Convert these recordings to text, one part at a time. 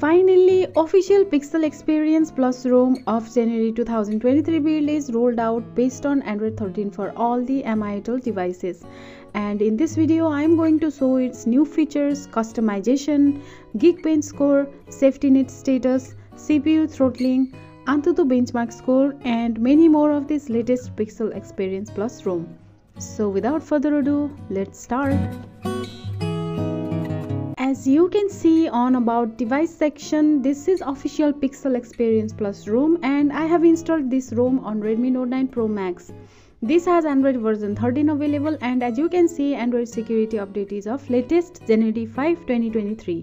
Finally, official Pixel Experience Plus ROM of January 2023 build is rolled out based on Android 13 for all the Mi devices. And in this video, I am going to show its new features, customization, Geekbench score, safety net status, CPU throttling, Antutu benchmark score, and many more of this latest Pixel Experience Plus ROM. So without further ado, let's start as you can see on about device section this is official pixel experience plus rom and i have installed this rom on redmi note 9 pro max. This has android version 13 available and as you can see android security update is of latest january 5 2023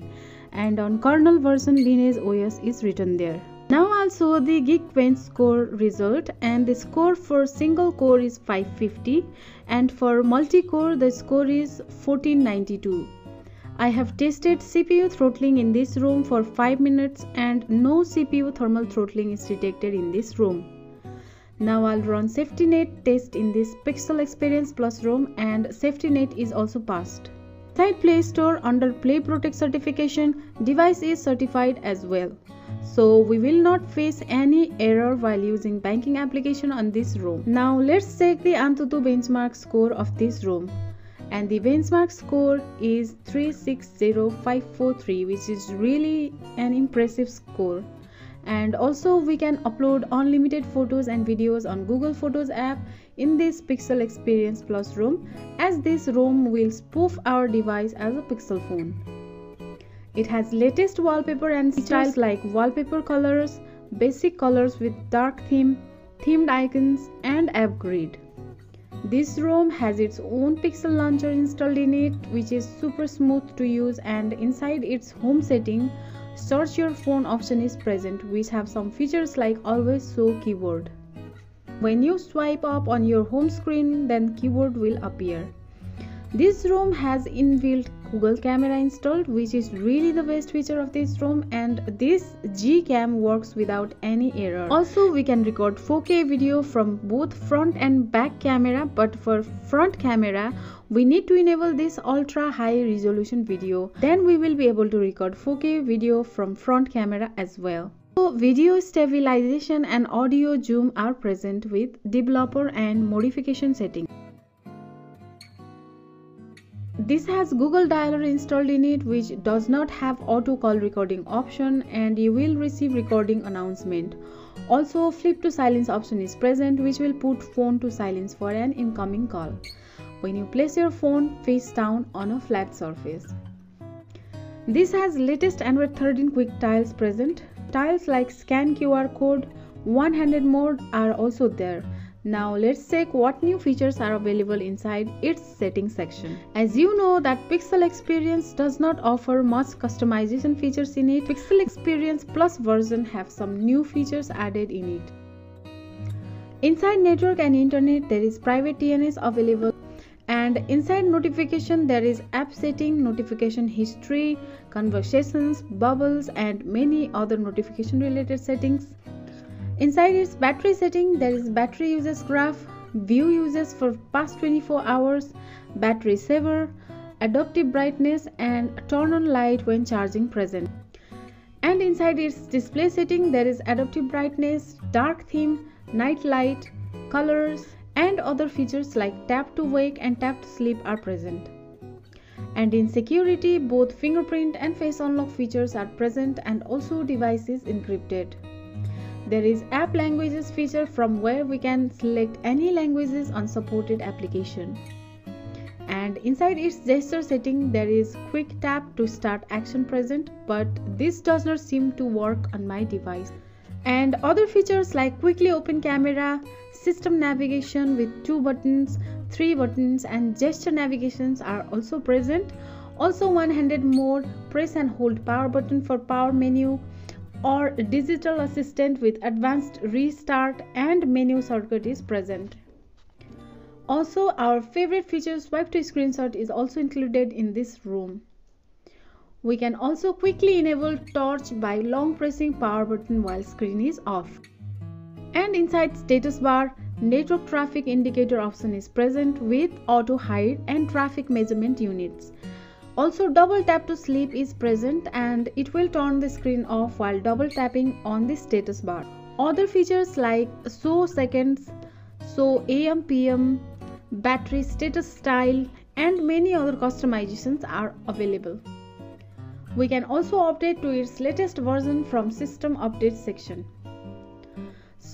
and on kernel version lineage os is written there. Now show the Geekbench score result and the score for single core is 550 and for multi-core the score is 1492. I have tested CPU throttling in this ROM for 5 minutes and no CPU thermal throttling is detected in this ROM. Now I'll run SafetyNet test in this Pixel Experience Plus ROM and SafetyNet is also passed. Inside Play Store under Play Protect certification, device is certified as well. So we will not face any error while using banking application on this ROM. Now let's check the Antutu benchmark score of this ROM and the benchmark score is 360543 which is really an impressive score. And also we can upload unlimited photos and videos on google photos app in this pixel experience plus rom as this rom will spoof our device as a pixel phone. It has latest wallpaper and styles like wallpaper colors basic colors with dark theme themed icons and app grid this ROM has its own pixel launcher installed in it which is super smooth to use and inside its home setting search your phone option is present which have some features like always show keyboard. When you swipe up on your home screen then keyboard will appear. This ROM has inbuilt Google camera installed which is really the best feature of this ROM and this Gcam works without any error. Also we can record 4K video from both front and back camera but for front camera we need to enable this ultra high resolution video then we will be able to record 4K video from front camera as well. So video stabilization and audio zoom are present with developer and modification settings. This has Google Dialer installed in it which does not have auto call recording option and you will receive recording announcement. Also flip to silence option is present which will put phone to silence for an incoming call. When you place your phone face down on a flat surface. This has latest Android 13 quick tiles present. Tiles like scan QR code, one-handed mode are also there now let's check what new features are available inside its settings section. As you know that Pixel Experience does not offer much customization features in it, Pixel Experience Plus version have some new features added in it. Inside network and internet there is private DNS available and inside notification there is app setting notification history conversations bubbles and many other notification related settings Inside its battery setting, there is battery usage graph, view uses for past 24 hours, battery saver, adaptive brightness and turn on light when charging present. And inside its display setting, there is adaptive brightness, dark theme, night light, colors and other features like tap to wake and tap to sleep are present. And in security, both fingerprint and face unlock features are present and also device is encrypted. There is app languages feature from where we can select any languages on supported application. And inside its gesture setting there is quick tap to start action present but this does not seem to work on my device. And other features like quickly open camera, system navigation with two buttons, three buttons and gesture navigations are also present. Also one-handed mode, press and hold power button for power menu, or digital assistant with advanced restart and menu shortcut is present. Also, our favorite feature swipe to screenshot is also included in this ROM. We can also quickly enable torch by long pressing power button while screen is off. And inside status bar, network traffic indicator option is present with auto hide and traffic measurement units. Also double tap to sleep is present and it will turn the screen off while double tapping on the status bar. Other features like show seconds show am pm battery status style and many other customizations are available. We can also update to its latest version from system update section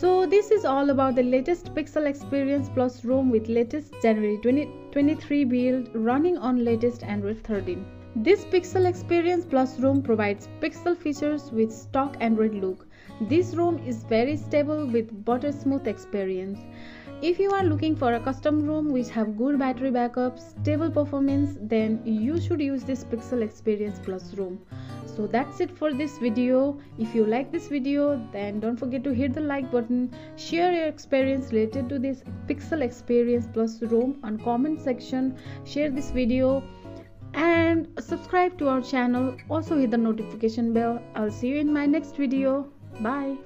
so this is all about the latest Pixel Experience Plus ROM with latest January 2023 build running on latest Android 13. This Pixel Experience Plus ROM provides Pixel features with stock Android look. This ROM is very stable with butter smooth experience. If you are looking for a custom ROM which have good battery backup, stable performance, then you should use this Pixel Experience Plus ROM so that's it for this video. If you like this video then don't forget to hit the like button. Share your experience related to this pixel experience plus rom on comment section. Share this video and subscribe to our channel. Also hit the notification bell. I'll see you in my next video. Bye